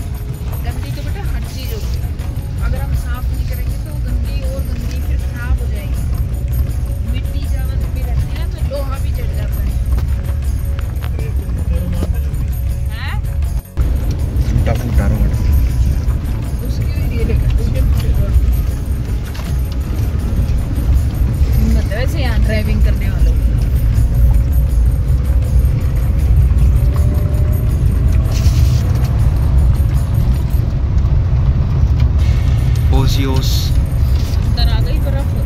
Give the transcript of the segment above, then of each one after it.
तो होना ही है गंदी तो बेटा हर चीज़ होती है। अगर हम साफ़ नहीं करेंगे तो गंदी और गंदी फिर खराब हो जाएगी। मिट्टी ज़्यादा भी रहती है ना तो लोहा भी चढ़ जाता है। हैं? उसकी ये देखो हिम्मत है वैसे यहाँ ड्राइविंग करने Celsius. Tanaga, ibarako.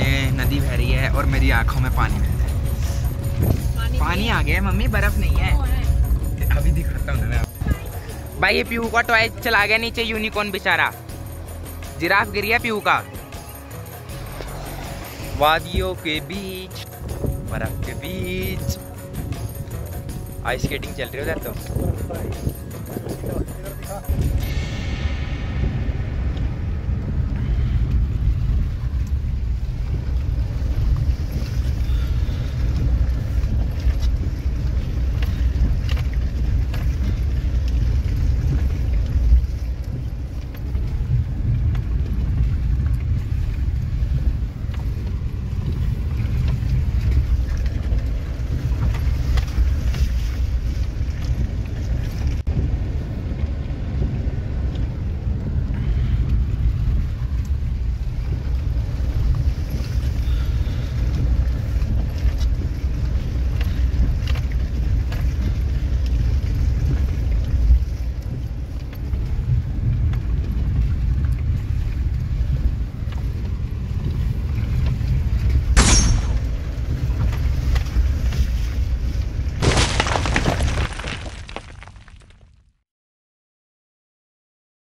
में नदी बह रही है और मेरी आँखों में पानी बह रहा है। पानी आ गया है। मम्मी बर्फ़ नहीं है। है। अभी दिखाता हूँ मैं भाई ये पीहू का टॉय चला गया नीचे यूनिकॉर्न बेचारा। जिराफ गिर गया पीहू का। वादियों के बीच बर्फ़ के बीच। आइस स्केटिंग चल रही है उधर तो।